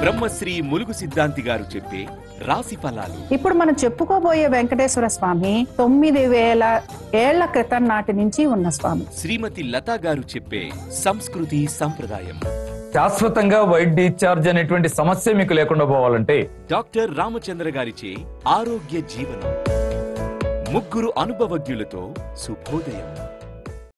బ్రహ్మశ్రీ ములుగు సిద్ధాంతి గారు చెప్పే రాశి ఫలాలు. ఇప్పుడు మనం చెప్పుకోబోయే వెంకటేశ్వర స్వామి తొమ్మిది వేల ఏళ్ళ క్రితం నాటి నుంచి ఉన్న స్వామి. శ్రీమతి లతా గారు చెప్పే సంస్కృతి సంప్రదాయం. శాశ్వతంగా వైట్ డిశ్చార్జ్ అనేటువంటి సమస్య మీకు లేకుండా పోవాలంటే డాక్టర్ రామచంద్ర గారిచే ఆరోగ్య జీవనం. ముగ్గురు అనుభవజ్ఞులతో శుభోదయం.